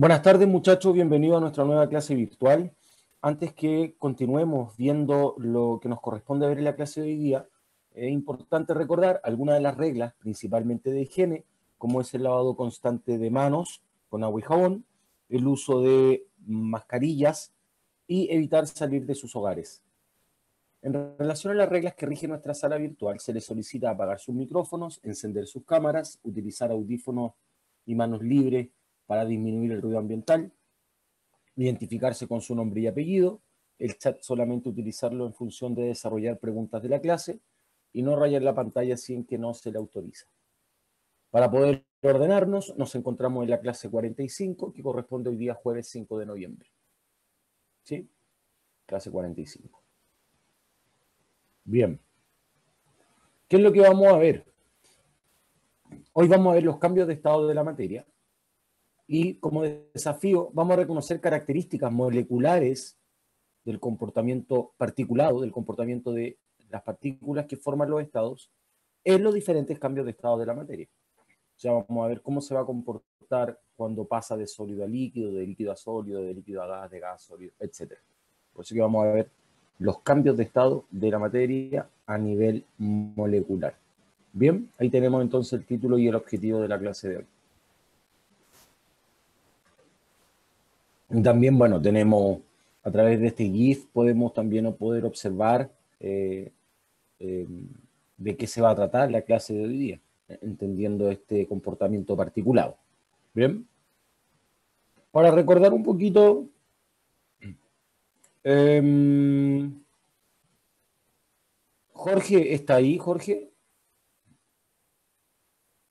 Buenas tardes muchachos, bienvenidos a nuestra nueva clase virtual. Antes que continuemos viendo lo que nos corresponde ver en la clase de hoy día, es importante recordar algunas de las reglas, principalmente de higiene, como es el lavado constante de manos con agua y jabón, el uso de mascarillas y evitar salir de sus hogares. En relación a las reglas que rigen nuestra sala virtual, se les solicita apagar sus micrófonos, encender sus cámaras, utilizar audífonos y manos libres para disminuir el ruido ambiental, identificarse con su nombre y apellido, el chat solamente utilizarlo en función de desarrollar preguntas de la clase y no rayar la pantalla sin que no se le autoriza. Para poder ordenarnos, nos encontramos en la clase 45, que corresponde hoy día jueves 5 de noviembre. ¿Sí? Clase 45. Bien. ¿Qué es lo que vamos a ver? Hoy vamos a ver los cambios de estado de la materia y como desafío vamos a reconocer características moleculares del comportamiento particulado, del comportamiento de las partículas que forman los estados en los diferentes cambios de estado de la materia. O sea, vamos a ver cómo se va a comportar cuando pasa de sólido a líquido, de líquido a sólido, de líquido a gas, de gas a sólido, etc. Por eso que vamos a ver los cambios de estado de la materia a nivel molecular. Bien, ahí tenemos entonces el título y el objetivo de la clase de hoy. También, bueno, tenemos a través de este GIF, podemos también poder observar eh, eh, de qué se va a tratar la clase de hoy día, entendiendo este comportamiento particular. Bien. Para recordar un poquito, em, Jorge está ahí, Jorge.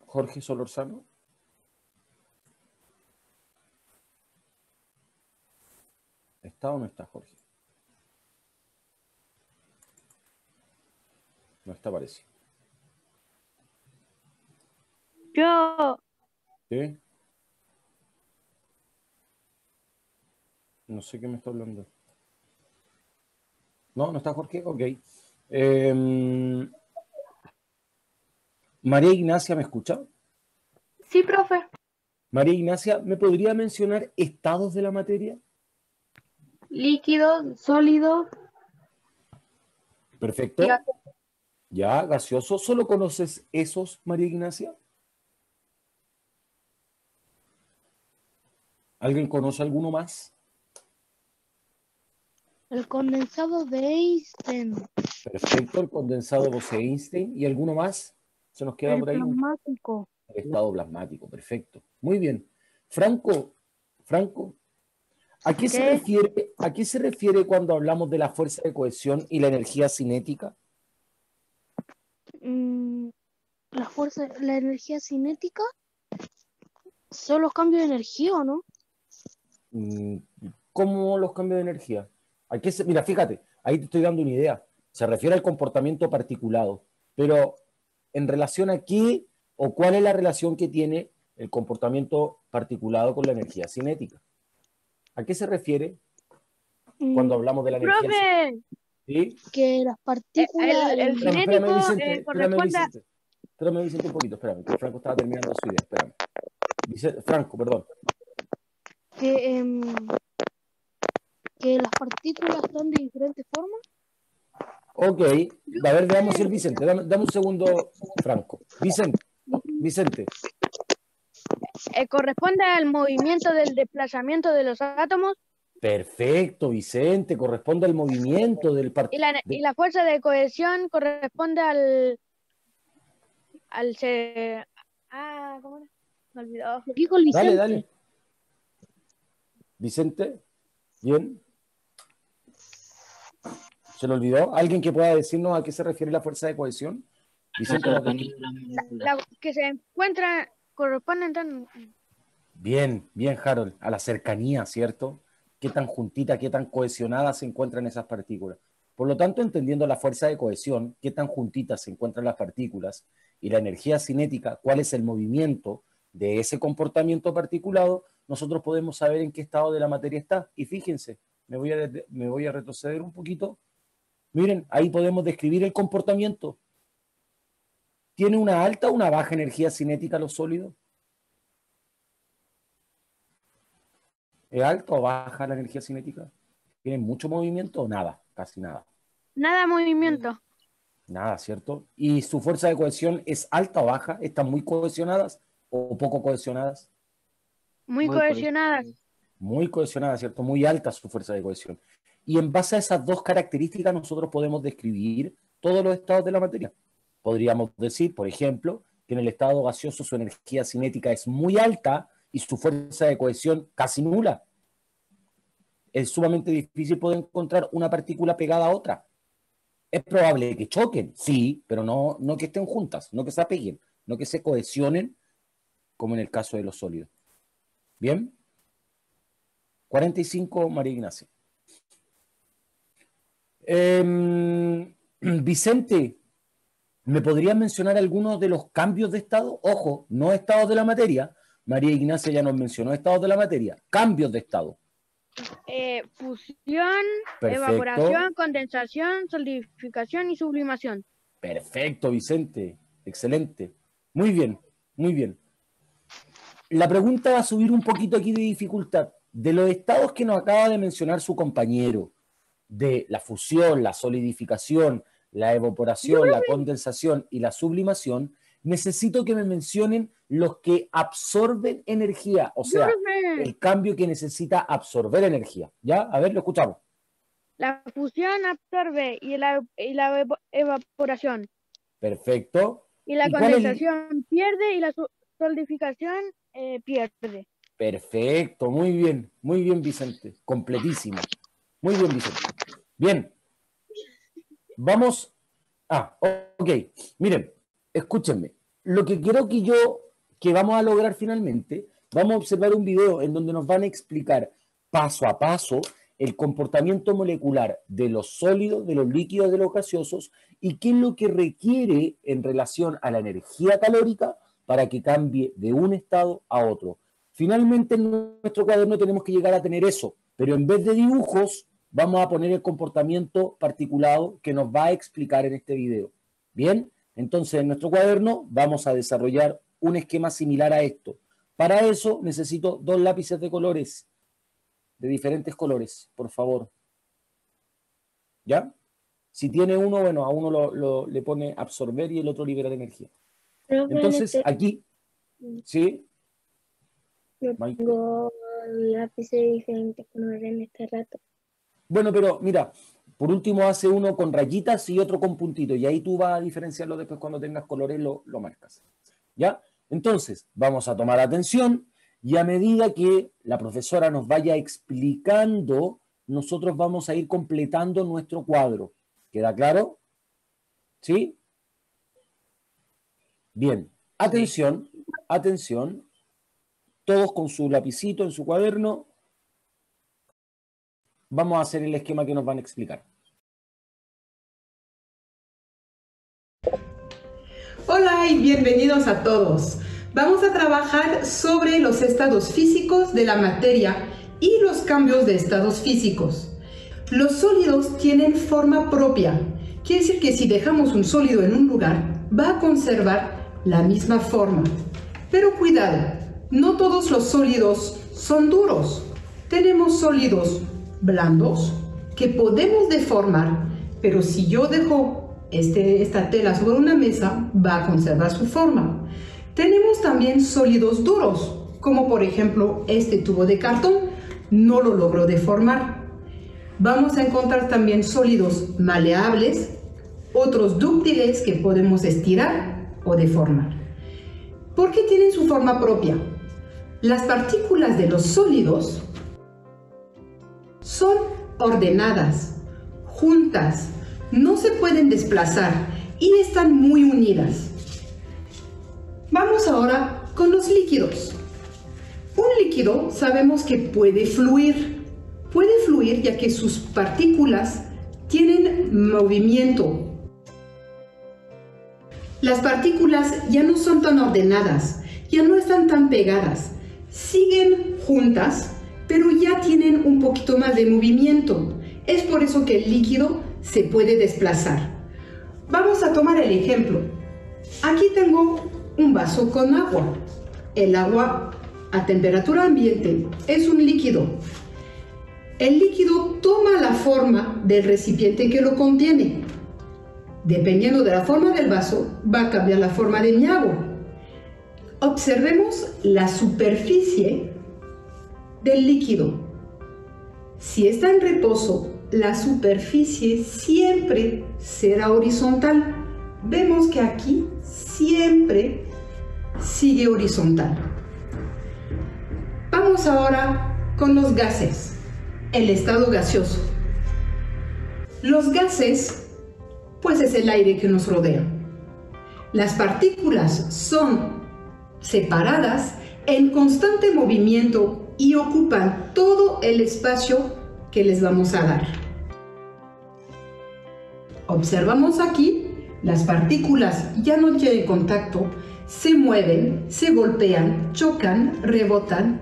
Jorge Solorzano. ¿Está o no está Jorge? No está, parece. Yo. ¿Qué? No sé qué me está hablando. No, no está Jorge. Ok. Em, María Ignacia, ¿me escucha? Sí, profe. María Ignacia, ¿me podría mencionar estados de la materia? Líquido, sólido. Perfecto. Ya, gaseoso. ¿Solo conoces esos, María Ignacia? ¿Alguien conoce alguno más? El condensado de Einstein. Perfecto, el condensado de Einstein. ¿Y alguno más? ¿Se nos queda el por ahí? plasmático. El estado plasmático, perfecto. Muy bien. Franco, Franco, ¿a qué, Se refiere, ¿a qué se refiere cuando hablamos de la fuerza de cohesión y la energía cinética? Mm, la fuerza, la energía cinética. Son los cambios de energía, ¿o no? Mm, ¿Cómo los cambios de energía? ¿A qué se- mira, fíjate, ahí te estoy dando una idea. Se refiere al comportamiento particulado, pero en relación a qué o cuál es la relación que tiene el comportamiento particulado con la energía cinética. ¿A qué se refiere cuando Mm, hablamos de la energía Profe, ¿Sí? que las partículas. el- el Espérame, cinético, espérame, Vicente, eh, espérame, Vicente. Espérame, Vicente, un poquito, espérame, que Franco estaba terminando su idea, espérame. Vicente- Franco, perdón. que, em, que las partículas están de diferentes formas. Ok, a ver, veamos si el Vicente. Dame, dame un segundo, Franco. Vicente, Vicente. Eh, corresponde al movimiento del desplazamiento de los átomos Perfecto, Vicente, corresponde al movimiento del y partido. la, y la fuerza de cohesión corresponde al al se- ah, ¿cómo era? Me olvidó. Dijo el Dale, Vicente. dale. Vicente, bien. ¿Se lo olvidó? ¿Alguien que pueda decirnos a qué se refiere la fuerza de cohesión? Vicente, te- La que se encuentra corresponde tan Bien, bien, Harold, a la cercanía, ¿cierto? Qué tan juntita, qué tan cohesionadas se encuentran esas partículas. Por lo tanto, entendiendo la fuerza de cohesión, qué tan juntitas se encuentran las partículas y la energía cinética, cuál es el movimiento de ese comportamiento particulado, nosotros podemos saber en qué estado de la materia está. Y fíjense, me voy a, me voy a retroceder un poquito. Miren, ahí podemos describir el comportamiento. ¿Tiene una alta o una baja energía cinética los sólidos? ¿Es alta o baja la energía cinética? ¿Tiene mucho movimiento o nada? Casi nada. Nada movimiento. Nada, ¿cierto? ¿Y su fuerza de cohesión es alta o baja? ¿Están muy cohesionadas o poco cohesionadas? Muy, Muy cohesionadas. Muy cohesionadas, ¿cierto? Muy alta su fuerza de cohesión. Y en base a esas dos características nosotros podemos describir todos los estados de la materia. Podríamos decir, por ejemplo, que en el estado gaseoso su energía cinética es muy alta y su fuerza de cohesión casi nula. Es sumamente difícil poder encontrar una partícula pegada a otra. Es probable que choquen, sí, pero no, no que estén juntas, no que se apeguen, no que se cohesionen, como en el caso de los sólidos. ¿Bien? 45, María Ignacia. Em, Vicente, ¿me podrías mencionar algunos de los cambios de estado? Ojo, no estados de la materia. María Ignacia ya nos mencionó estados de la materia. Cambios de estado. Eh, fusión, Perfecto. evaporación, condensación, solidificación y sublimación. Perfecto, Vicente. Excelente. Muy bien, muy bien. La pregunta va a subir un poquito aquí de dificultad. De los estados que nos acaba de mencionar su compañero, de la fusión, la solidificación, la evaporación, la condensación y la sublimación, necesito que me mencionen los que absorben energía, o sea, el cambio que necesita absorber energía. ¿Ya? A ver, lo escuchamos. La fusión absorbe y la, y la evo- evaporación. Perfecto. Y la ¿Y cuál es el- condensación pierde y la solidificación eh, pierde. Perfecto, muy bien, muy bien, Vicente. Completísimo. Muy bien, Vicente. Bien. Vamos. Ah, ok. Miren, escúchenme. Lo que quiero que yo, que vamos a lograr finalmente, vamos a observar un video en donde nos van a explicar paso a paso el comportamiento molecular de los sólidos, de los líquidos, de los gaseosos y qué es lo que requiere en relación a la energía calórica para que cambie de un estado a otro. Finalmente en nuestro cuaderno tenemos que llegar a tener eso, pero en vez de dibujos vamos a poner el comportamiento particulado que nos va a explicar en este video. Bien, entonces en nuestro cuaderno vamos a desarrollar un esquema similar a esto. Para eso necesito dos lápices de colores, de diferentes colores, por favor. ¿Ya? Si tiene uno, bueno, a uno lo, lo- le pone absorber y el otro liberar energía. Entonces, este- aquí, ¿sí? yo tengo lápices de diferentes colores en este rato. Bueno, pero mira, por último hace uno con rayitas y otro con puntitos, y ahí tú vas a diferenciarlo después cuando tengas colores, lo, lo marcas. ¿Ya? Entonces, vamos a tomar atención y a medida que la profesora nos vaya explicando, nosotros vamos a ir completando nuestro cuadro. ¿Queda claro? ¿Sí? Bien, atención, atención. Todos con su lapicito en su cuaderno. Vamos a hacer el esquema que nos van a explicar. Hola y bienvenidos a todos. Vamos a trabajar sobre los estados físicos de la materia y los cambios de estados físicos. Los sólidos tienen forma propia. Quiere decir que si dejamos un sólido en un lugar, va a conservar la misma forma. Pero cuidado, no todos los sólidos son duros. Tenemos sólidos blandos que podemos deformar, pero si yo dejo este, esta tela sobre una mesa, va a conservar su forma. Tenemos también sólidos duros, como por ejemplo este tubo de cartón, no lo logró deformar. Vamos a encontrar también sólidos maleables, otros dúctiles que podemos estirar o deformar. ¿Por qué tienen su forma propia? Las partículas de los sólidos son ordenadas, juntas, no se pueden desplazar y están muy unidas. Vamos ahora con los líquidos. Un líquido sabemos que puede fluir. Puede fluir ya que sus partículas tienen movimiento. Las partículas ya no son tan ordenadas, ya no están tan pegadas. Siguen juntas, pero ya tienen un poquito más de movimiento. Es por eso que el líquido se puede desplazar. Vamos a tomar el ejemplo. Aquí tengo un vaso con agua. El agua a temperatura ambiente es un líquido. El líquido toma la forma del recipiente que lo contiene. Dependiendo de la forma del vaso, va a cambiar la forma de mi agua. Observemos la superficie del líquido. Si está en reposo, la superficie siempre será horizontal. Vemos que aquí siempre sigue horizontal. Vamos ahora con los gases, el estado gaseoso. Los gases, pues es el aire que nos rodea. Las partículas son separadas en constante movimiento y ocupan todo el espacio que les vamos a dar. Observamos aquí, las partículas ya no tienen contacto, se mueven, se golpean, chocan, rebotan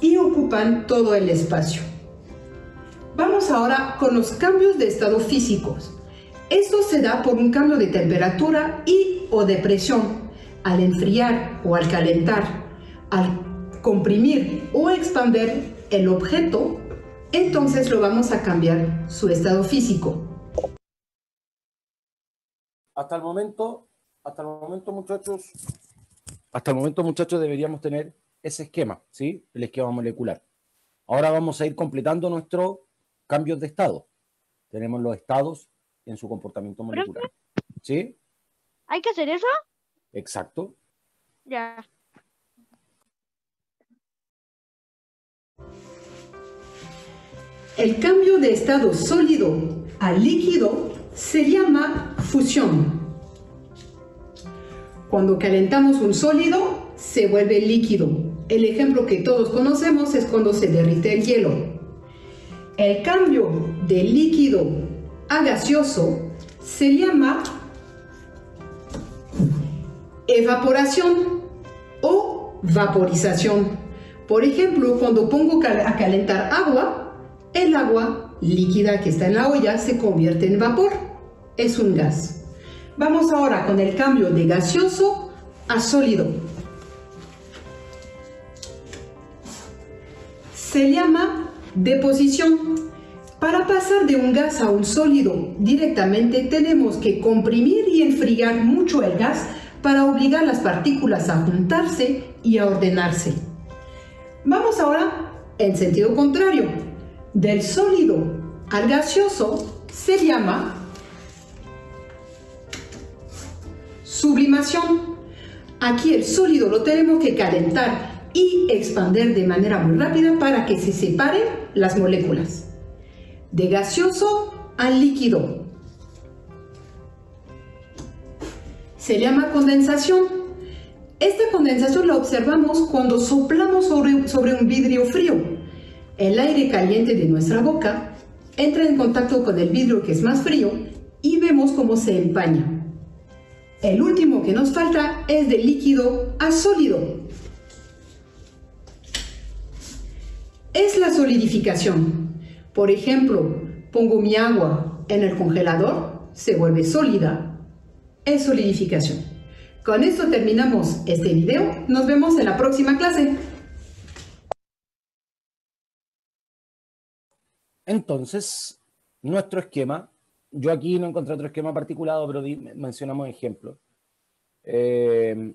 y ocupan todo el espacio. Vamos ahora con los cambios de estado físicos. Esto se da por un cambio de temperatura y o de presión al enfriar o al calentar, al comprimir o expander el objeto, entonces lo vamos a cambiar su estado físico. Hasta el momento, hasta el momento, muchachos, hasta el momento, muchachos, deberíamos tener ese esquema, ¿sí? El esquema molecular. Ahora vamos a ir completando nuestros cambios de estado. Tenemos los estados en su comportamiento molecular. ¿Sí? ¿Hay que hacer eso? Exacto. Ya. El cambio de estado sólido a líquido se llama fusión. Cuando calentamos un sólido, se vuelve líquido. El ejemplo que todos conocemos es cuando se derrite el hielo. El cambio de líquido a gaseoso se llama evaporación o vaporización. Por ejemplo, cuando pongo a calentar agua, el agua líquida que está en la olla se convierte en vapor. Es un gas. Vamos ahora con el cambio de gaseoso a sólido. Se llama deposición. Para pasar de un gas a un sólido directamente tenemos que comprimir y enfriar mucho el gas para obligar las partículas a juntarse y a ordenarse. Vamos ahora en sentido contrario. Del sólido al gaseoso se llama sublimación. Aquí el sólido lo tenemos que calentar y expander de manera muy rápida para que se separen las moléculas. De gaseoso al líquido. Se llama condensación. Esta condensación la observamos cuando soplamos sobre, sobre un vidrio frío. El aire caliente de nuestra boca entra en contacto con el vidrio que es más frío y vemos cómo se empaña. El último que nos falta es de líquido a sólido. Es la solidificación. Por ejemplo, pongo mi agua en el congelador, se vuelve sólida. Es solidificación. Con esto terminamos este video. Nos vemos en la próxima clase. Entonces, nuestro esquema yo aquí no encontré otro esquema particulado, pero mencionamos ejemplos. Eh,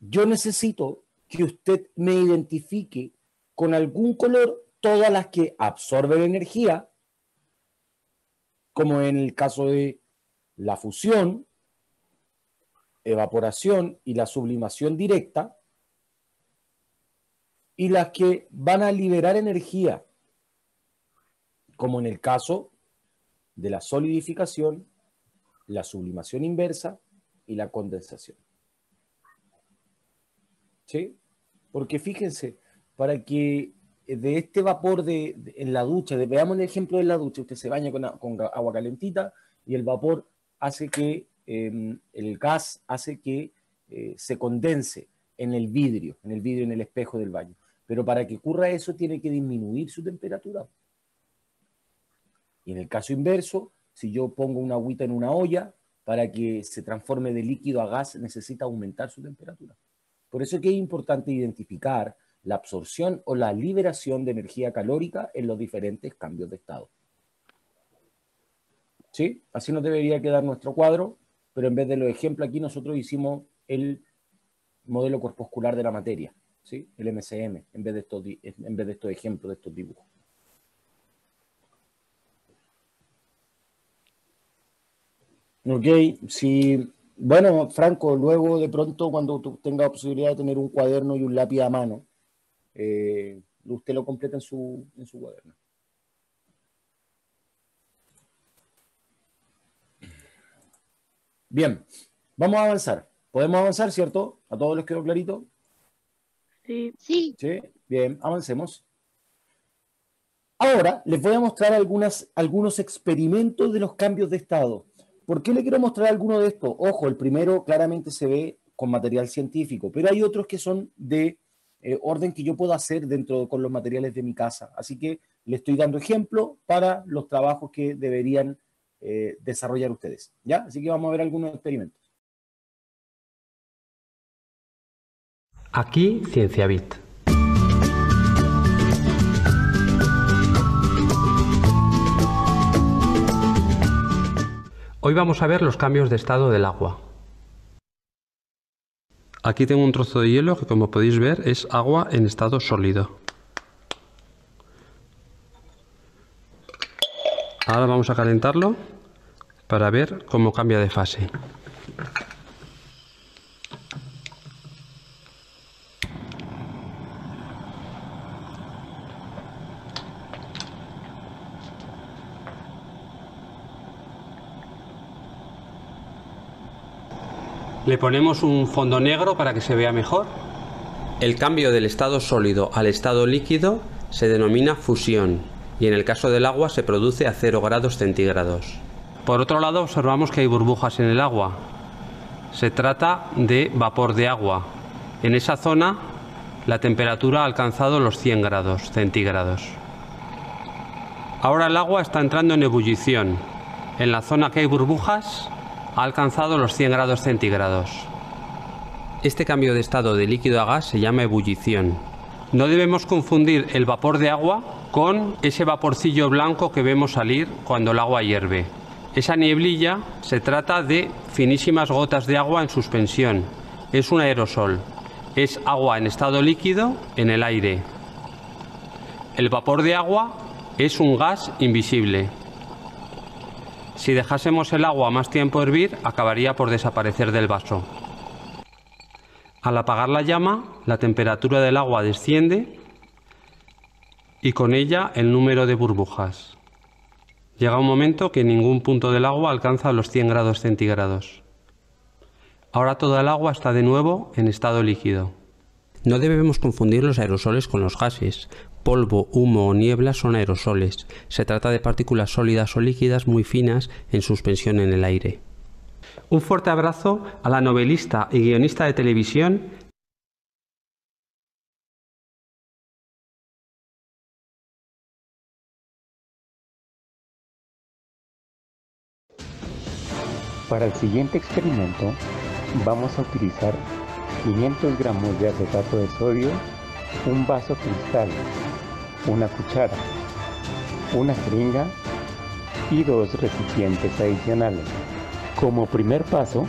yo necesito que usted me identifique con algún color todas las que absorben energía, como en el caso de la fusión, evaporación y la sublimación directa, y las que van a liberar energía, como en el caso de la solidificación, la sublimación inversa y la condensación. ¿Sí? Porque fíjense, para que de este vapor de, en la ducha, veamos el ejemplo de la ducha, usted se baña con, agua calentita y el vapor hace que, em, el gas hace que eh, se condense en el vidrio, en el vidrio, en el espejo del baño. Pero para que ocurra eso tiene que disminuir su temperatura. Y en el caso inverso, si yo pongo una agüita en una olla, para que se transforme de líquido a gas necesita aumentar su temperatura. Por eso es que es importante identificar la absorción o la liberación de energía calórica en los diferentes cambios de estado. ¿Sí? Así nos debería quedar nuestro cuadro, pero en vez de los ejemplos aquí nosotros hicimos el modelo corpuscular de la materia, ¿sí? el MCM, en vez de estos, en vez de estos ejemplos, de estos dibujos. Ok, si, bueno, Franco, luego de pronto cuando tú tengas posibilidad de tener un cuaderno y un lápiz a mano, eh, usted lo completa en su, en su cuaderno. Bien, vamos a avanzar. ¿Podemos avanzar, cierto? ¿A todos les quedó clarito? Sí. Sí. Sí, bien, avancemos. Ahora les voy a mostrar algunas, algunos experimentos de los cambios de estado. ¿Por qué le quiero mostrar alguno de estos? Ojo, el primero claramente se ve con material científico, pero hay otros que son de eh, orden que yo puedo hacer dentro con los materiales de mi casa. Así que le estoy dando ejemplo para los trabajos que deberían eh, desarrollar ustedes. ¿ya? Así que vamos a ver algunos experimentos. Aquí Ciencia Hoy vamos a ver los cambios de estado del agua. Aquí tengo un trozo de hielo que como podéis ver es agua en estado sólido. Ahora vamos a calentarlo para ver cómo cambia de fase. Le ponemos un fondo negro para que se vea mejor. El cambio del estado sólido al estado líquido se denomina fusión y en el caso del agua se produce a 0 grados centígrados. Por otro lado observamos que hay burbujas en el agua. Se trata de vapor de agua. En esa zona la temperatura ha alcanzado los 100 grados centígrados. Ahora el agua está entrando en ebullición. En la zona que hay burbujas ha alcanzado los 100 grados centígrados. Este cambio de estado de líquido a gas se llama ebullición. No debemos confundir el vapor de agua con ese vaporcillo blanco que vemos salir cuando el agua hierve. Esa nieblilla se trata de finísimas gotas de agua en suspensión. Es un aerosol. Es agua en estado líquido en el aire. El vapor de agua es un gas invisible. Si dejásemos el agua más tiempo hervir, acabaría por desaparecer del vaso. Al apagar la llama, la temperatura del agua desciende y con ella el número de burbujas. Llega un momento que ningún punto del agua alcanza los 100 grados centígrados. Ahora toda el agua está de nuevo en estado líquido. No debemos confundir los aerosoles con los gases. Polvo, humo o niebla son aerosoles. Se trata de partículas sólidas o líquidas muy finas en suspensión en el aire. Un fuerte abrazo a la novelista y guionista de televisión Para el siguiente experimento vamos a utilizar 500 gramos de acetato de sodio, un vaso cristal, una cuchara, una jeringa y dos recipientes adicionales. Como primer paso,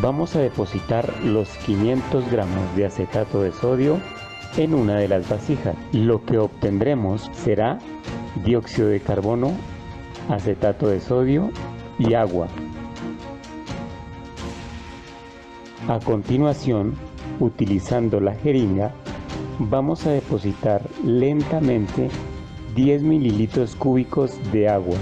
vamos a depositar los 500 gramos de acetato de sodio en una de las vasijas. Lo que obtendremos será dióxido de carbono, acetato de sodio y agua. A continuación, utilizando la jeringa, vamos a depositar lentamente 10 mililitros cúbicos de agua.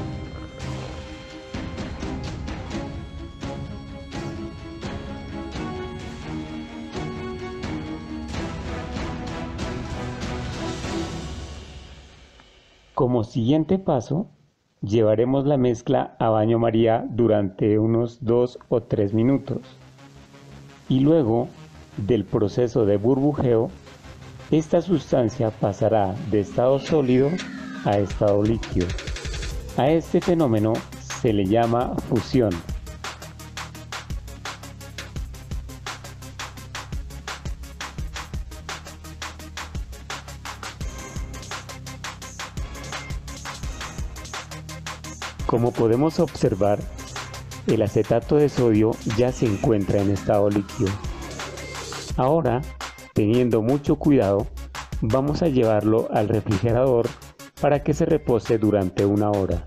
Como siguiente paso, llevaremos la mezcla a baño María durante unos 2 o 3 minutos y luego del proceso de burbujeo, esta sustancia pasará de estado sólido a estado líquido. A este fenómeno se le llama fusión. Como podemos observar, el acetato de sodio ya se encuentra en estado líquido. Ahora teniendo mucho cuidado, vamos a llevarlo al refrigerador para que se repose durante una hora.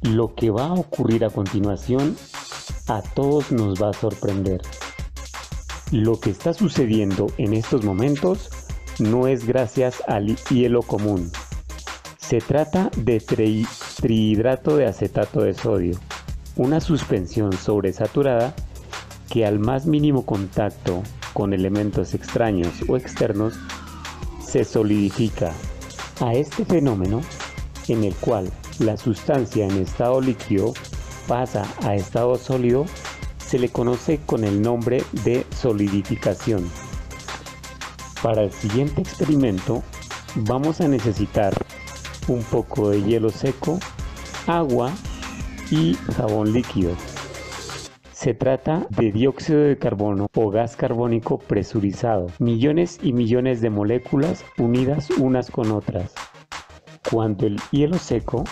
Lo que va a ocurrir a continuación a todos nos va a sorprender. Lo que está sucediendo en estos momentos no es gracias al hielo común. Se trata de trihidrato de acetato de sodio, una suspensión sobresaturada que al más mínimo contacto con elementos extraños o externos se solidifica. A este fenómeno, en el cual la sustancia en estado líquido pasa a estado sólido, se le conoce con el nombre de solidificación. Para el siguiente experimento vamos a necesitar un poco de hielo seco, agua y jabón líquido. Se trata de dióxido de carbono o gas carbónico presurizado, millones y millones de moléculas unidas unas con otras. Cuando el hielo seco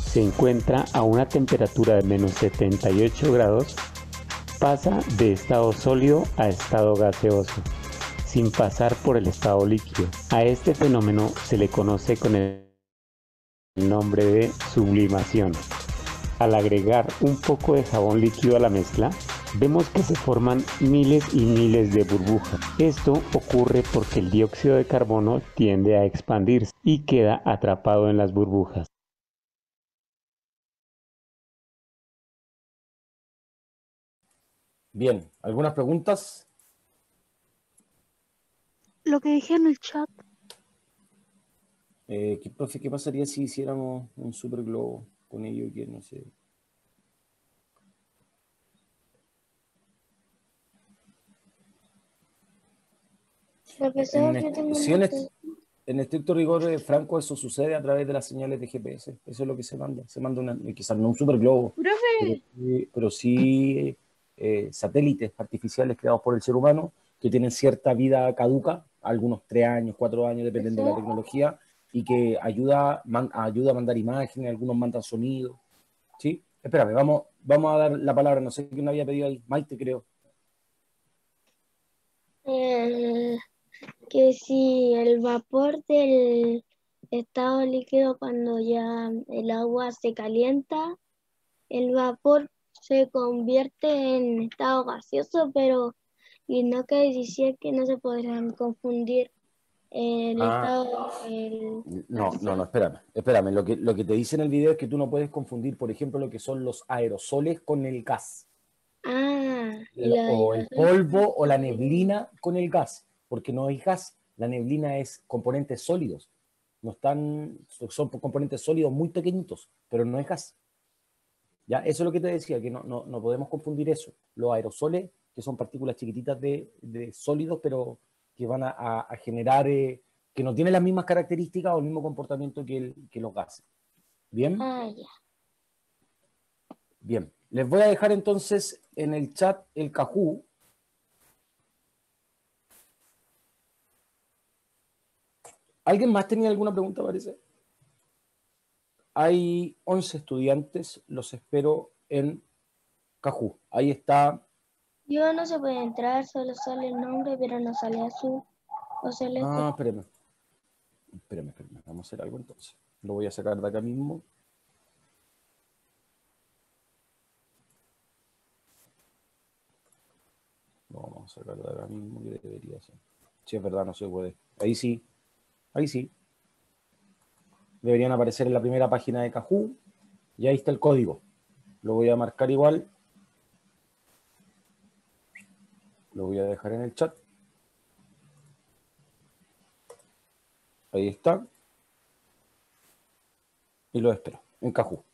se encuentra a una temperatura de menos 78 grados, pasa de estado sólido a estado gaseoso, sin pasar por el estado líquido. A este fenómeno se le conoce con el nombre de sublimación. Al agregar un poco de jabón líquido a la mezcla, vemos que se forman miles y miles de burbujas. Esto ocurre porque el dióxido de carbono tiende a expandirse y queda atrapado en las burbujas. Bien, ¿algunas preguntas? Lo que dije en el chat. Eh, ¿qué, profe, ¿Qué pasaría si hiciéramos un super globo con ello que no sé? Profesor, En, yo est- tengo sí, una en, est- en estricto rigor, eh, Franco, eso sucede a través de las señales de GPS. Eso es lo que se manda. Se manda una, quizás no un super globo, pero pero sí eh, satélites artificiales creados por el ser humano que tienen cierta vida caduca, algunos tres años, cuatro años, dependiendo de la tecnología, y que ayuda, ayuda a mandar imágenes, algunos mandan sonido. ¿Sí? Espérame, vamos, vamos a dar la palabra, no sé quién había pedido ahí, Maite creo. Eh, que si el vapor del estado líquido cuando ya el agua se calienta, el vapor se convierte en estado gaseoso, pero y no que decir que no se podrán confundir el Ah. estado, el No, no, no, espérame, espérame. Lo que, lo que te dice en el video es que tú no puedes confundir, por ejemplo, lo que son los aerosoles con el gas, ah, el- o el polvo o la neblina con el gas, porque no es gas, la neblina es componentes sólidos, no están, son componentes sólidos muy pequeñitos, pero no es gas. Ya, eso es lo que te decía, que no, no, no podemos confundir eso. Los aerosoles, que son partículas chiquititas de, de sólidos, pero que van a, a- a generar, eh, que no tienen las mismas características o el mismo comportamiento que, el- que los gases. ¿Bien? ah, ya. Bien. Les voy a dejar entonces en el chat el Cajú. ¿Alguien más tenía alguna pregunta, parece? Hay 11 estudiantes, los espero en Cajú. Ahí está. Yo no se puede entrar, solo sale el nombre, pero no sale azul o celeste. Ah, espérame. Espérame, espérame. Vamos a hacer algo entonces. Lo voy a sacar de acá mismo. Lo vamos a sacar de acá mismo que debería ser. Si es verdad, no se puede. Ahí sí. Ahí sí. Deberían aparecer en la primera página de Cajú. Y ahí está el código. Lo voy a marcar igual. Lo voy a dejar en el chat. Ahí está. Y lo espero, en Cajú.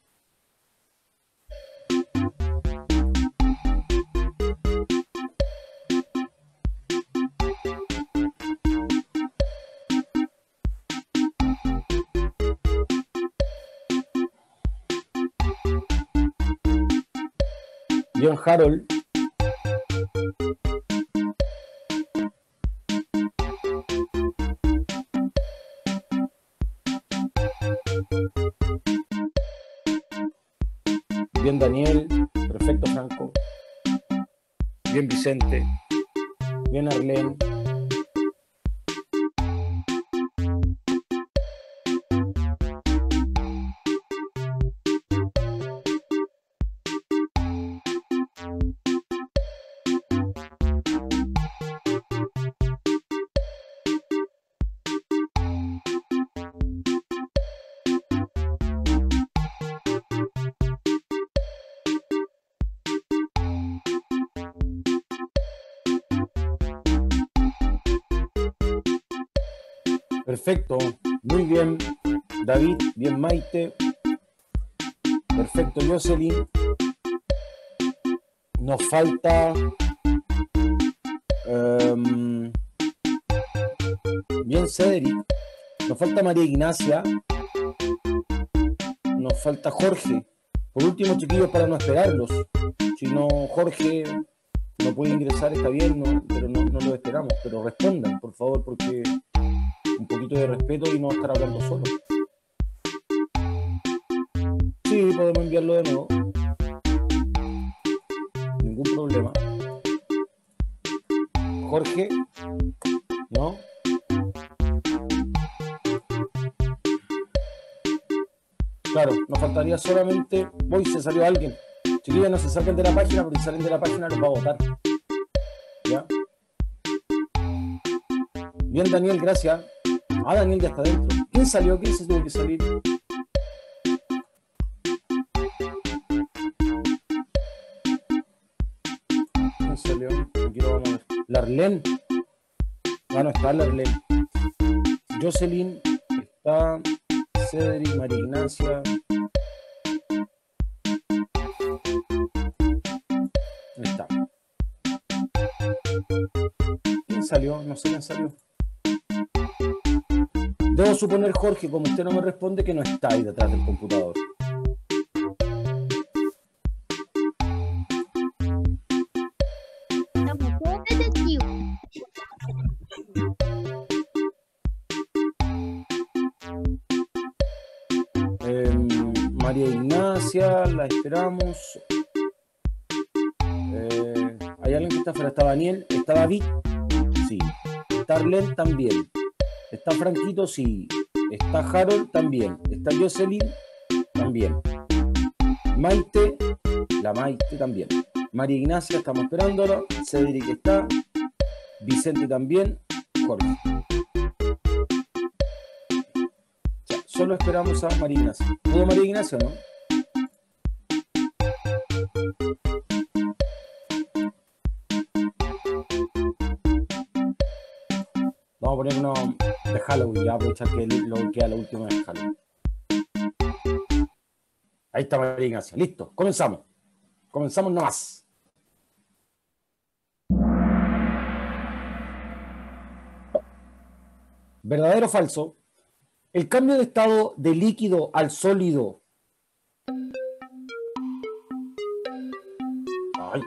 John Harold. Vicente. Bien Arlene. Perfecto, muy bien. David, bien Maite. Perfecto, Jocelyn. Nos falta. em, bien, Cedric. Nos falta María Ignacia. Nos falta Jorge. Por último, chiquillos, para no esperarlos. Si no, Jorge no puede ingresar, está bien, pero no, no lo esperamos. Pero respondan, por favor, porque un poquito de respeto y no estar hablando solo. Sí, podemos enviarlo de nuevo. Ningún problema. Jorge, ¿no? Claro, nos faltaría solamente. Voy, se salió alguien. Chiquillos, no se saquen de la página, porque si salen de la página los va a votar. ¿Ya? Bien, Daniel, gracias. Ah, Daniel ya está dentro. ¿Quién salió? ¿Quién se tuvo que salir? ¿Quién salió? Aquí lo vamos a ver. Larlen. Ah, no está Larlen. Jocelyn. Está Cedric, María Ignacia. Ahí está. ¿Quién salió? No sé quién salió. Debo suponer, Jorge, como usted no me responde, que no está ahí detrás del computador. Em, María Ignacia, la esperamos. Eh, ¿Hay alguien que está afuera? ¿Está Daniel? ¿Está David? Sí. ¿Está Arlen? También. ¿Está Franquito? Sí. ¿Está Harold? También. ¿Está Jocelyn? También. Maite, la Maite también. María Ignacia, estamos esperándolo. Cedric está. Vicente también. Jorge. Ya, solo esperamos a María Ignacia. ¿Pudo María Ignacia o no? Vamos a poner uno Halloween, ya aprovechar que lo queda la última de Halloween. Ahí está María Ignacia. Listo, comenzamos. Comenzamos nomás. ¿Verdadero o falso? El cambio de estado de líquido al sólido. Ay.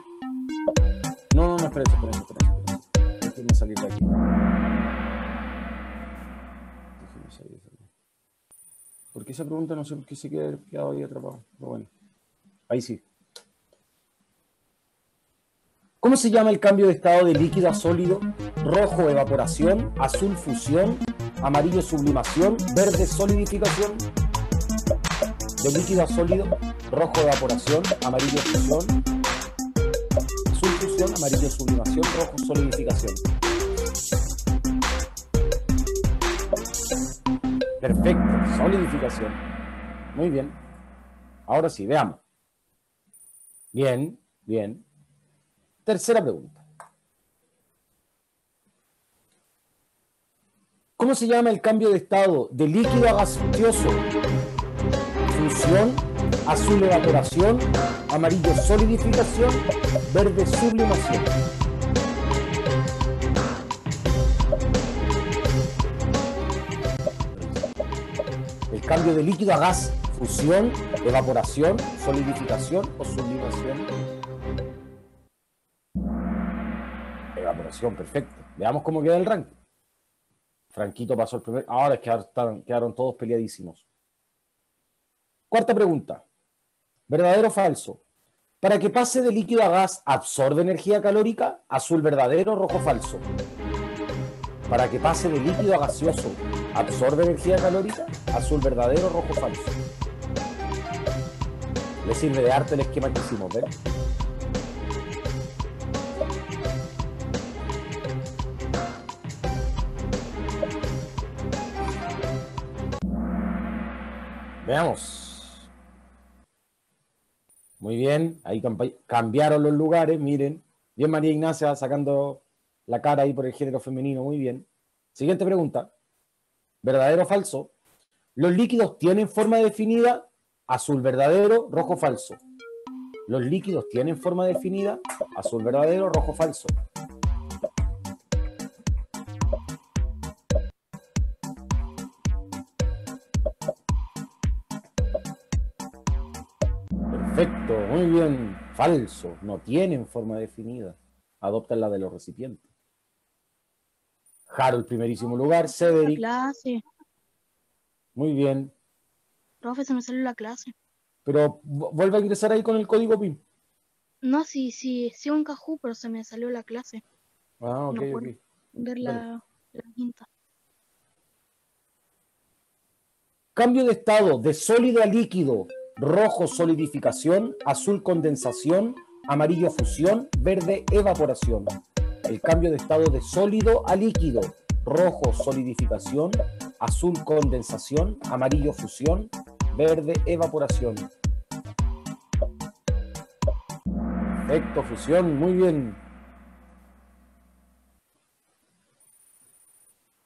No, no, no, espérense, espérense, espérense. Déjenme salir de aquí. Porque esa pregunta no sé por qué se queda quedado ahí atrapado. Pero bueno. Ahí sí. ¿Cómo se llama el cambio de estado de líquido a sólido? Rojo, evaporación. Azul, fusión. Amarillo, sublimación. Verde, solidificación. De líquido a sólido. Rojo, evaporación. Amarillo, fusión. Azul, fusión. Amarillo, sublimación. Rojo, solidificación. Perfecto, solidificación. Muy bien. Ahora sí, veamos. Bien, bien. Tercera pregunta. ¿Cómo se llama el cambio de estado de líquido a gaseoso? Fusión, azul evaporación, amarillo solidificación, verde sublimación. Cambio de líquido a gas, fusión, evaporación, solidificación o sublimación. Evaporación, perfecto. Veamos cómo queda el ranking. Franquito pasó el primer. Ahora quedaron, quedaron todos peleadísimos. Cuarta pregunta. ¿Verdadero o falso? Para que pase de líquido a gas, ¿absorbe energía calórica? Azul verdadero, rojo falso. Para que pase de líquido a gaseoso, ¿absorbe energía calórica? Azul verdadero, rojo falso. Le sirve de arte el esquema que hicimos, ¿ven? Veamos. Muy bien, ahí cambiaron los lugares, miren. Bien María Ignacia sacando la cara ahí por el género femenino, muy bien. Siguiente pregunta. ¿Verdadero o falso? ¿Los líquidos tienen forma definida? Azul verdadero, rojo falso. ¿Los líquidos tienen forma definida? Azul verdadero, rojo falso. Perfecto, muy bien. Falso, no tienen forma definida. Adoptan la de los recipientes. Harold, primerísimo lugar. Cedric, clase. muy bien. Profe, se me salió la clase. Pero vu- vuelve a ingresar ahí con el código PIN. No, sí, sí, sí un cajú, pero se me salió la clase. Ah, ok, No puedo. ok. Ver la, la quinta. Cambio de estado de sólido a líquido. Rojo solidificación, azul condensación, amarillo fusión, verde evaporación. El cambio de estado de sólido a líquido. Rojo solidificación, azul condensación, amarillo fusión, verde evaporación. Perfecto, fusión, muy bien.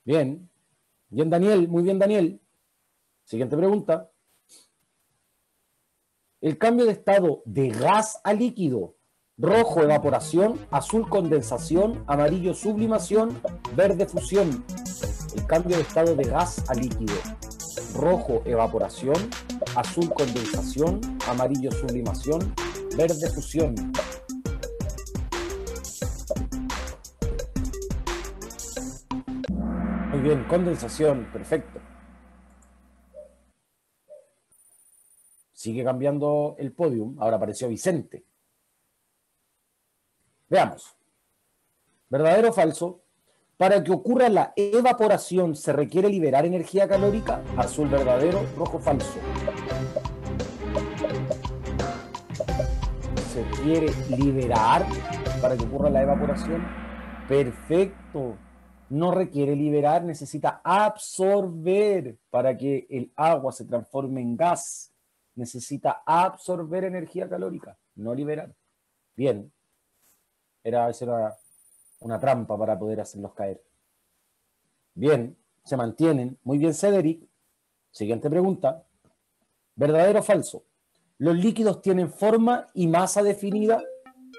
Bien. Bien, Daniel, muy bien, Daniel. Siguiente pregunta. El cambio de estado de gas a líquido. Rojo evaporación, azul condensación, amarillo sublimación, verde fusión. El cambio de estado de gas a líquido. Rojo evaporación, azul condensación, amarillo sublimación, verde fusión. Muy bien, condensación, perfecto. Sigue cambiando el podium. Ahora apareció Vicente. Veamos. ¿Verdadero o falso? Para que ocurra la evaporación se requiere liberar energía calórica. Azul verdadero, rojo falso. Se quiere liberar para que ocurra la evaporación. Perfecto. No requiere liberar, necesita absorber para que el agua se transforme en gas necesita absorber energía calórica, no liberar. Bien. Era, una trampa para poder hacerlos caer. Bien, se mantienen. Muy bien, Cedric. Siguiente pregunta. ¿Verdadero o falso? ¿Los líquidos tienen forma y masa definida?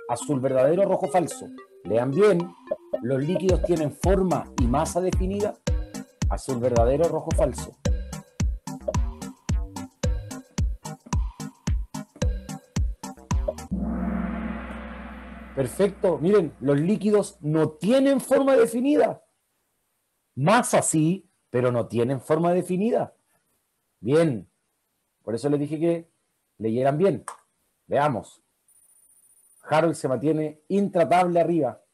Azul verdadero, rojo falso. Lean bien. ¿Los líquidos tienen forma y masa definida? Azul verdadero, rojo falso. Perfecto. Miren, los líquidos no tienen forma definida. Masa sí, pero no tienen forma definida. Bien. Por eso les dije que leyeran bien. Veamos. Harold se mantiene intratable arriba.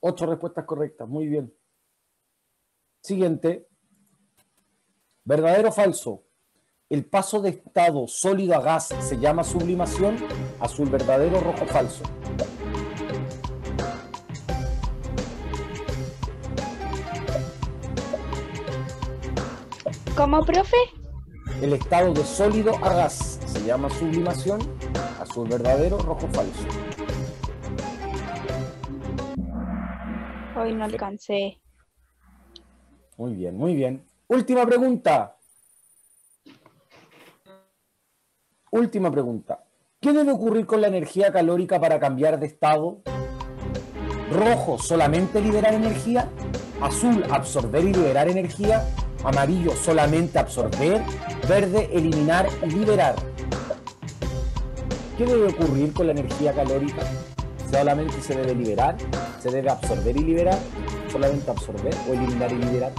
Ocho respuestas correctas. Muy bien. Siguiente. ¿Verdadero o falso? El paso de estado sólido a gas se llama sublimación. Azul verdadero, rojo falso. ¿Cómo, profe? El estado de sólido a gas se llama sublimación. Azul verdadero, rojo falso. Hoy no alcancé. Muy bien, muy bien. Última pregunta. Última pregunta. ¿Qué debe ocurrir con la energía calórica para cambiar de estado? Rojo, solamente liberar energía. Azul, absorber y liberar energía. Amarillo, solamente absorber. Verde, eliminar y liberar. ¿Qué debe ocurrir con la energía calórica? ¿Solamente se debe liberar? ¿Se debe absorber y liberar? ¿Solamente absorber o eliminar y liberar?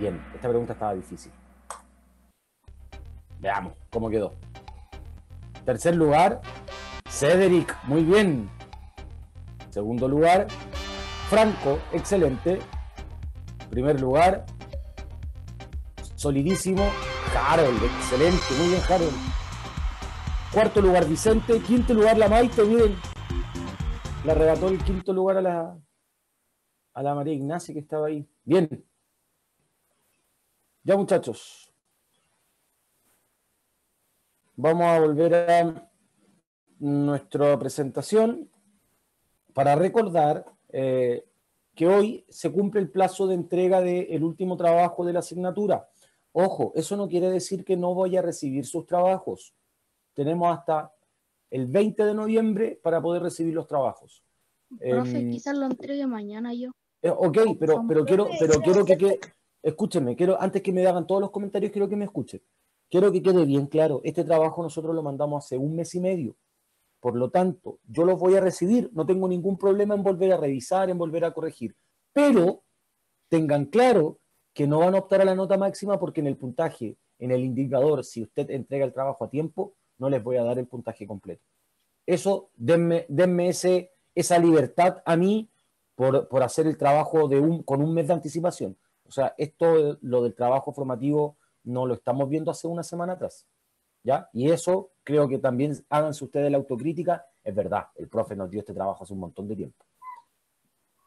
Bien, esta pregunta estaba difícil. Veamos cómo quedó. Tercer lugar, Cedric, muy bien. Segundo lugar, Franco, excelente. Primer lugar, solidísimo, Harold, excelente, muy bien Harold. Cuarto lugar, Vicente. Quinto lugar, la Maite, miren. Le arrebató el quinto lugar a la, a la María Ignacia que estaba ahí. Bien. Ya muchachos. Vamos a volver a nuestra presentación para recordar eh, que hoy se cumple el plazo de entrega del último trabajo de la asignatura. Ojo, eso no quiere decir que no voy a recibir sus trabajos. Tenemos hasta el 20 de noviembre para poder recibir los trabajos. Profe, Em, quizás lo entregue mañana yo. eh, ok, pero, pero quiero, pero quiero que, que escúchenme, quiero, antes que me hagan todos los comentarios, quiero que me escuchen. Quiero que quede bien claro, este trabajo nosotros lo mandamos hace un mes y medio. Por lo tanto, yo los voy a recibir, no tengo ningún problema en volver a revisar, en volver a corregir. Pero tengan claro que no van a optar a la nota máxima porque en el puntaje, en el indicador, si usted entrega el trabajo a tiempo, no les voy a dar el puntaje completo. Eso, denme, denme esa libertad a mí por, por hacer el trabajo de un, con un mes de anticipación. O sea, esto, lo del trabajo formativo, no lo estamos viendo hace una semana atrás. ¿Ya? Y eso creo que también háganse ustedes la autocrítica. Es verdad, el profe nos dio este trabajo hace un montón de tiempo.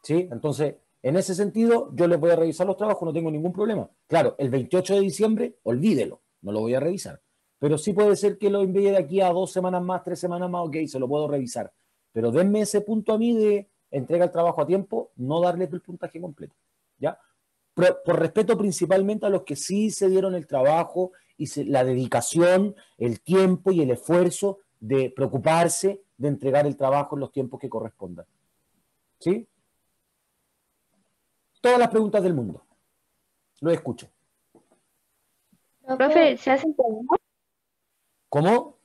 ¿Sí? Entonces, en ese sentido, yo les voy a revisar los trabajos, no tengo ningún problema. Claro, el 28 de diciembre, olvídelo, no lo voy a revisar. Pero sí puede ser que lo envíe de aquí a dos semanas más, tres semanas más, ok, se lo puedo revisar. Pero denme ese punto a mí de entrega el trabajo a tiempo, no darle el puntaje completo. ¿Ya? Por, por respeto principalmente a los que sí se dieron el trabajo y se- la dedicación, el tiempo y el esfuerzo de preocuparse de entregar el trabajo en los tiempos que correspondan. ¿Sí? Todas las preguntas del mundo. Lo escucho. Profe, ¿se hace cuaderno? ¿Cómo?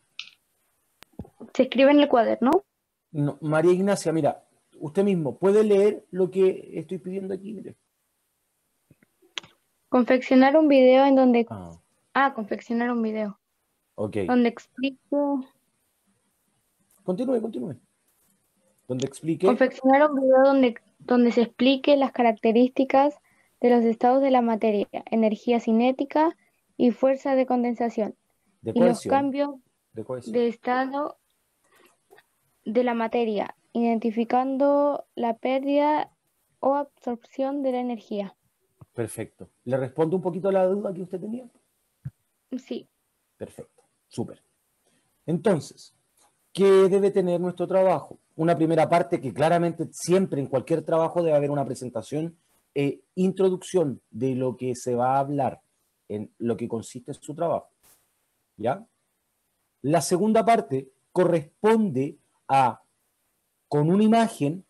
¿Se escribe en el cuaderno? No, María Ignacia, mira, usted mismo puede leer lo que estoy pidiendo aquí. Mire. Confeccionar un video en donde... Ah, Ah, confeccionar un video. ok. Donde explico... Continúe, continúe. Donde explique. Confeccionar un video donde, donde se explique las características de los estados de la materia, energía cinética y fuerza de condensación, de y los cambios de de estado de la materia, identificando la pérdida o absorción de la energía. Perfecto. ¿Le respondo un poquito a la duda que usted tenía? Sí, Perfecto. Súper. Entonces, ¿qué debe tener nuestro trabajo? Una primera parte que claramente siempre en cualquier trabajo debe haber una presentación e introducción de lo que se va a hablar, en lo que consiste su trabajo. ¿Ya? La segunda parte corresponde a, con una imagen,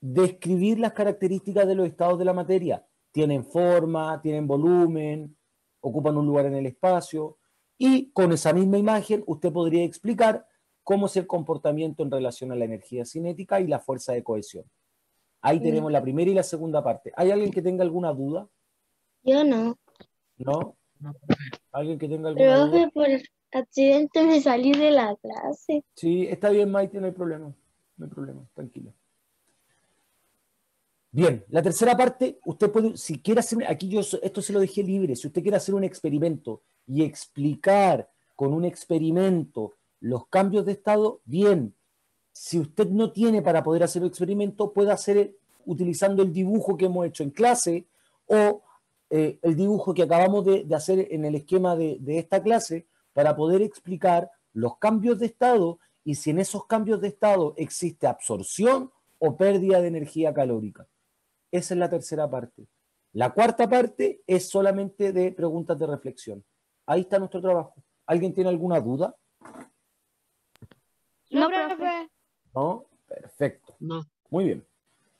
describir las características de los estados de la materia. Tienen forma, tienen volumen, ocupan un lugar en el espacio, y con esa misma imagen usted podría explicar cómo es el comportamiento en relación a la energía cinética y la fuerza de cohesión. Ahí Mm. tenemos la primera y la segunda parte. ¿Hay alguien que tenga alguna duda? Yo no. ¿No? ¿Alguien que tenga alguna duda? Profe, por accidente me salí de la clase. Sí, está bien, Maite, no hay problema. No hay problema, tranquilo. Bien, la tercera parte, usted puede, si quiere hacer, aquí yo esto se lo dejé libre, si usted quiere hacer un experimento y explicar con un experimento los cambios de estado, bien. Si usted no tiene para poder hacer el experimento, puede hacer utilizando el dibujo que hemos hecho en clase o eh, el dibujo que acabamos de, hacer en el esquema de esta clase para poder explicar los cambios de estado y si en esos cambios de estado existe absorción o pérdida de energía calórica. Esa es la tercera parte. La cuarta parte es solamente de preguntas de reflexión. Ahí está nuestro trabajo. ¿Alguien tiene alguna duda? no, profe. ¿No? Perfecto. No. Muy bien.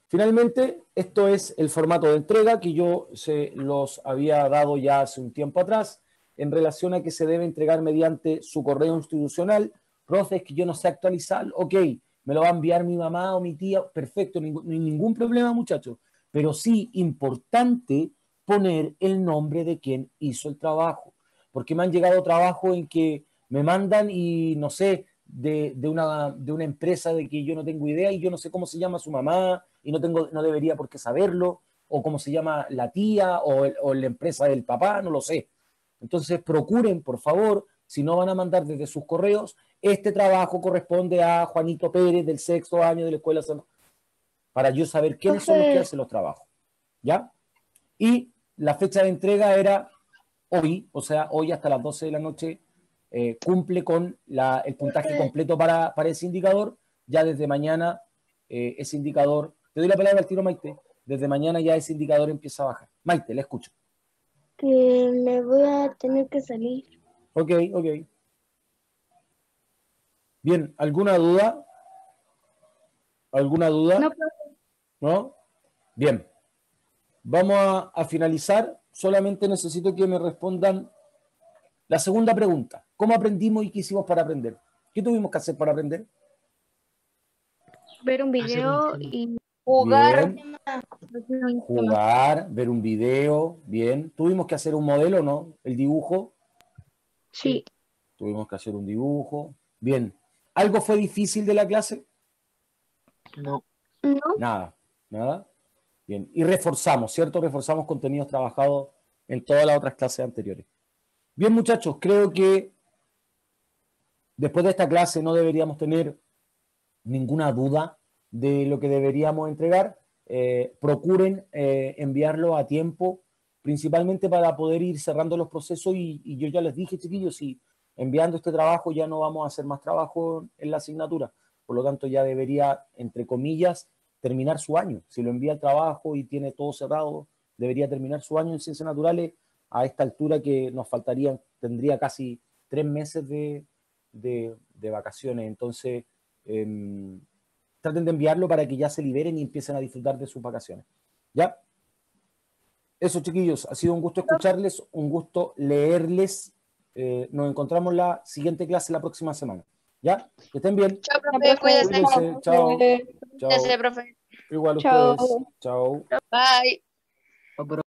Finalmente, esto es el formato de entrega que yo se los había dado ya hace un tiempo atrás en relación a que se debe entregar mediante su correo institucional. Profe, es que yo no sé actualizar. Ok, me lo va a enviar mi mamá o mi tía. Perfecto, ningún, no hay ningún problema, muchachos. Pero sí, importante poner el nombre de quien hizo el trabajo. Porque me han llegado trabajos en que Me mandan y no sé, de, una, de una empresa de que yo no tengo idea y yo no sé cómo se llama su mamá y no, tengo, no debería por qué saberlo, o cómo se llama la tía o, o la empresa del papá, no lo sé. Entonces procuren, por favor, si no van a mandar desde sus correos, este trabajo corresponde a Juanito Pérez del sexto año de la escuela San- para yo saber quiénes son los que hacen los trabajos. ¿Ya? Y la fecha de entrega era hoy, o sea, hoy hasta las 12 de la noche eh, cumple con la- el puntaje completo para, para ese indicador. Ya desde mañana eh, ese indicador, te doy la palabra al tiro Maite, desde mañana ya ese indicador empieza a bajar. Maite, le escucho. Que me voy a tener que salir. Ok, ok. Bien, ¿alguna duda? ¿Alguna duda? No, ¿No? Bien. Vamos a, a finalizar. Solamente necesito que me respondan la segunda pregunta. ¿Cómo aprendimos y qué hicimos para aprender? ¿Qué tuvimos que hacer para aprender? ver un video y Jugar. Bien. Jugar, ver un video, bien. Tuvimos que hacer un modelo, ¿no? El dibujo. sí, Tuvimos que hacer un dibujo. Bien. ¿Algo fue difícil de la clase? No. no, Nada, nada. Bien. Y reforzamos, ¿cierto? Reforzamos contenidos trabajados en todas las otras clases anteriores. Bien, muchachos, creo que después de esta clase no deberíamos tener ninguna duda de lo que deberíamos entregar. Eh, procuren eh, enviarlo a tiempo, principalmente para poder ir cerrando los procesos y, y yo ya les dije, chiquillos, si enviando este trabajo ya no vamos a hacer más trabajo en la asignatura. Por lo tanto, ya debería, entre comillas, terminar su año. Si lo envía el trabajo y tiene todo cerrado, debería terminar su año en ciencias naturales a esta altura que nos faltarían, tendría casi tres meses de, de- de vacaciones. Entonces, em, traten de enviarlo para que ya se liberen y empiecen a disfrutar de sus vacaciones. ¿Ya? Eso, chiquillos, ha sido un gusto escucharles, un gusto leerles. Eh, nos encontramos la siguiente clase la próxima semana. ¿Ya? Que estén bien. Chao, profe, cuídese. Cuídense. Chao. Chao. Cuídese, profe. Igual Chao. ustedes. Chao. Bye.